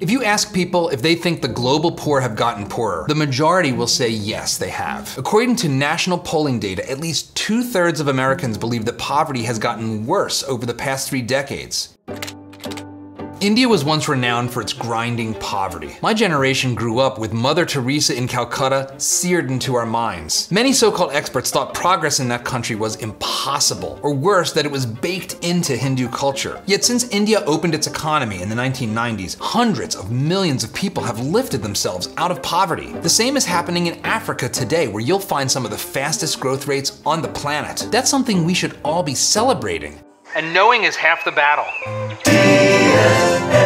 If you ask people if they think the global poor have gotten poorer, the majority will say yes, they have. According to national polling data, at least two thirds of Americans believe that poverty has gotten worse over the past three decades. India was once renowned for its grinding poverty. My generation grew up with Mother Teresa in Calcutta seared into our minds. Many so-called experts thought progress in that country was impossible, or worse, that it was baked into Hindu culture. Yet since India opened its economy in the 1990s, hundreds of millions of people have lifted themselves out of poverty. The same is happening in Africa today, where you'll find some of the fastest growth rates on the planet. That's something we should all be celebrating. And knowing is half the battle. DSA.